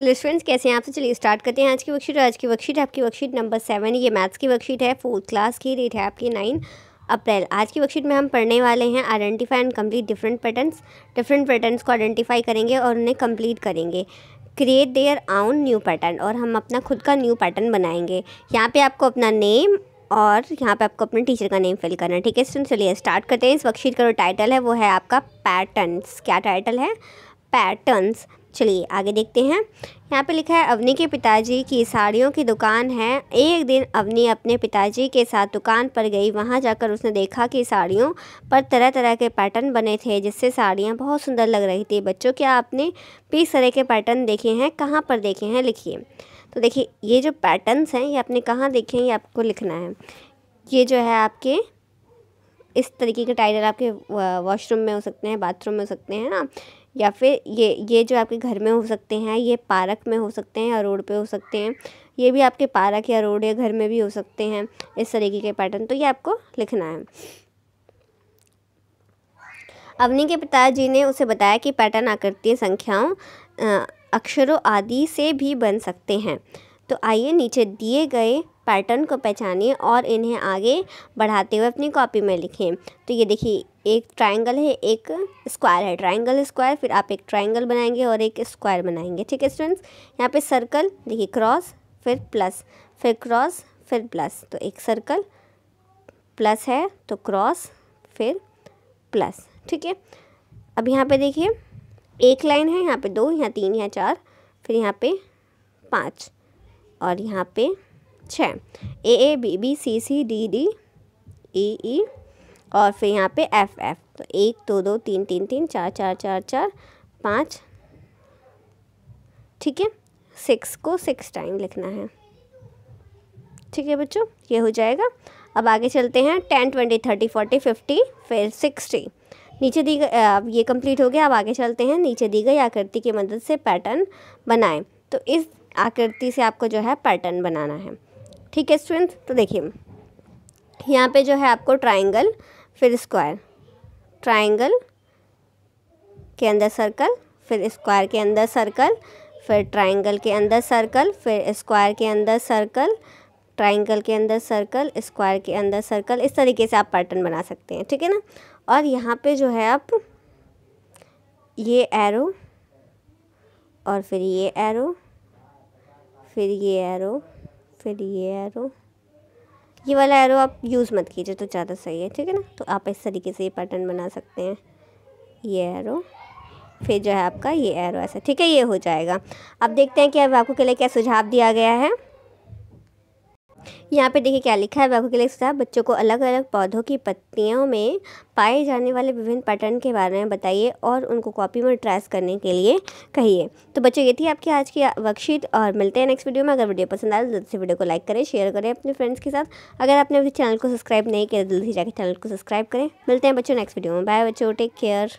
Hello students कैसे हैं आप? तो चलिए स्टार्ट करते हैं आज की वर्कशीट आज की वर्कशीट आपकी वर्कशीट नंबर सेवन ये मैथ्स की वर्कशीट है फोर्थ क्लास की। डेट है आपकी नाइन अप्रैल। आज की वर्कशीट में हम पढ़ने वाले हैं identify and complete different patterns different patterns को आइडेंटिफाई करेंगे और उन्हें कंप्लीट करेंगे। Create their own new pattern और हम अपना खुद का न्यू पैटर्न बनाएँगे। यहाँ पे आपको अपना नेम और यहाँ पे आपको अपने टीचर का नेम फिल करना है, ठीक है? स्टूडेंट चलिए स्टार्ट करते हैं। इस वर्कशीट का जो टाइटल है वो है आपका पैटर्न्स क्या टाइटल है? पैटर्न्स चलिए आगे देखते हैं। यहाँ पे लिखा है, अवनी के पिताजी की साड़ियों की दुकान है। एक दिन अवनी अपने पिताजी के साथ दुकान पर गई। वहाँ जाकर उसने देखा कि साड़ियों पर तरह तरह के पैटर्न बने थे, जिससे साड़ियाँ बहुत सुंदर लग रही थी। बच्चों, क्या आपने इस तरह के पैटर्न देखे हैं? कहाँ पर देखे हैं? लिखिए। तो देखिए, ये जो पैटर्न्स हैं, ये आपने कहाँ देखे हैं? ये आपको लिखना है। ये जो है आपके, इस तरीके के टाइटल आपके वॉशरूम में हो सकते हैं बाथरूम में हो सकते हैं ना? या फिर ये ये जो आपके घर में हो सकते हैं, ये पार्क में हो सकते हैं या रोड पे हो सकते हैं, ये भी आपके पार्क या रोड या घर में भी हो सकते हैं, इस तरीके के पैटर्न तो ये आपको लिखना है। अवनी के पिताजी ने उसे बताया कि पैटर्न आकृति संख्याओं अक्षरों आदि से भी बन सकते हैं। तो आइए नीचे दिए गए पैटर्न को पहचानिए और इन्हें आगे बढ़ाते हुए अपनी कॉपी में लिखें। तो ये देखिए एक ट्रायंगल है, एक स्क्वायर है। ट्रायंगल स्क्वायर फिर आप एक ट्रायंगल बनाएँगे और एक स्क्वायर बनाएँगे, ठीक है स्टूडेंट्स यहाँ पे सर्कल देखिए क्रॉस फिर प्लस फिर क्रॉस फिर प्लस तो एक सर्कल प्लस है तो क्रॉस फिर प्लस ठीक है? अब यहाँ पे देखिए, एक लाइन है, यहाँ पे दो, यहाँ तीन, यहाँ चार, फिर यहाँ पे पाँच और यहाँ पे छः। A A B B C C D D E E और फिर यहाँ पे एफ़ एफ़ तो एक, दो दो, तीन तीन तीन, चार चार चार चार, पाँच, ठीक है? सिक्स को सिक्स टाइम लिखना है। ठीक है बच्चों? ये हो जाएगा। अब आगे चलते हैं। Ten twenty thirty forty fifty फिर सिक्सटी नीचे दी गई, अब ये कंप्लीट हो गया। अब आगे चलते हैं। नीचे दी गई आकृति की मदद से पैटर्न बनाएँ। तो इस आकृति से आपको जो है पैटर्न बनाना है। ठीक है स्टूडेंट्स तो देखिए, यहाँ पे जो है आपको ट्राइंगल फिर स्क्वायर। ट्राइंगल के अंदर सर्कल, फिर स्क्वायर के अंदर सर्कल, फिर ट्राइंगल के अंदर सर्कल, फिर स्क्वायर के अंदर सर्कल ट्राइंगल के अंदर सर्कल, स्क्वायर के अंदर सर्कल। इस तरीके से आप पैटर्न बना सकते हैं, ठीक है ना? और यहाँ पे जो है आप, ये एरो और फिर ये एरो फिर ये एरो फिर ये एरो ये वाला एरो आप यूज़ मत कीजिए तो ज़्यादा सही है, ठीक है ना? तो आप इस तरीके से ये पैटर्न बना सकते हैं। ये एरो फिर जो है आपका ये एरो ऐसा, ठीक है, ये हो जाएगा। अब देखते हैं कि अब आपको के लिए क्या सुझाव दिया गया है। यहाँ पे देखिए क्या लिखा है, बाबू के लिए बच्चों को अलग अलग पौधों की पत्तियों में पाए जाने वाले विभिन्न पैटर्न के बारे में बताइए और उनको कॉपी में ट्रेस करने के लिए कहिए। तो बच्चों, ये थी आपकी आज की वर्कशीट और मिलते हैं नेक्स्ट वीडियो में। अगर वीडियो पसंद आए तो जल्दी से वीडियो को लाइक करें, शेयर करें अपने फ्रेंड्स के साथ। अगर आपने अभी चैनल को सब्सक्राइब नहीं किया तो जल्दी जाकर चैनल को सब्सक्राइब करें। मिलते हैं बच्चों नेक्स्ट वीडियो में। बाय बच्चों, टेक केयर।